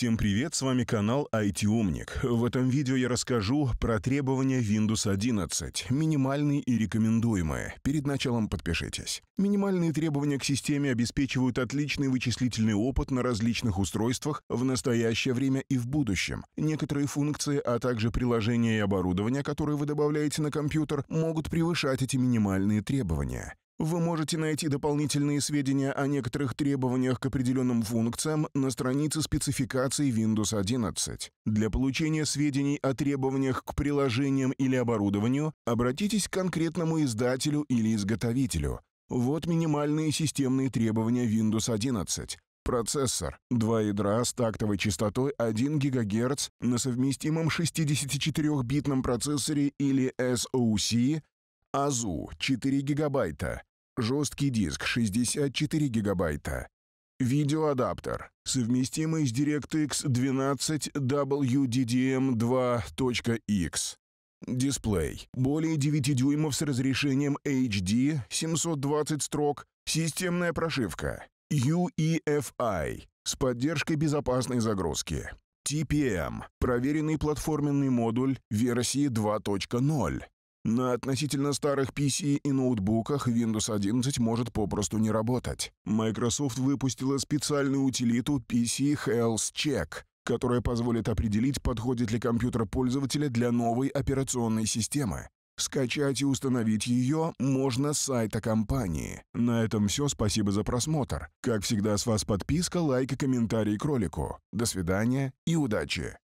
Всем привет, с вами канал IT Умник. В этом видео я расскажу про требования Windows 11, минимальные и рекомендуемые. Перед началом подпишитесь. Минимальные требования к системе обеспечивают отличный вычислительный опыт на различных устройствах в настоящее время и в будущем. Некоторые функции, а также приложения и оборудование, которые вы добавляете на компьютер, могут превышать эти минимальные требования. Вы можете найти дополнительные сведения о некоторых требованиях к определенным функциям на странице спецификации Windows 11. Для получения сведений о требованиях к приложениям или оборудованию обратитесь к конкретному издателю или изготовителю. Вот минимальные системные требования Windows 11. Процессор. Два ядра с тактовой частотой 1 ГГц на совместимом 64-битном процессоре или SoC, АЗУ 4 ГБ, Жесткий диск 64 гигабайта. Видеоадаптер, совместимый с DirectX 12 WDDM2.x. Дисплей. Более 9 дюймов с разрешением HD, 720 строк. Системная прошивка. UEFI с поддержкой безопасной загрузки. TPM. Проверенный платформенный модуль версии 2.0. На относительно старых PC и ноутбуках Windows 11 может попросту не работать. Microsoft выпустила специальную утилиту PC Health Check, которая позволит определить, подходит ли компьютер пользователя для новой операционной системы. Скачать и установить ее можно с сайта компании. На этом все, спасибо за просмотр. Как всегда, с вас подписка, лайк и комментарий к ролику. До свидания и удачи!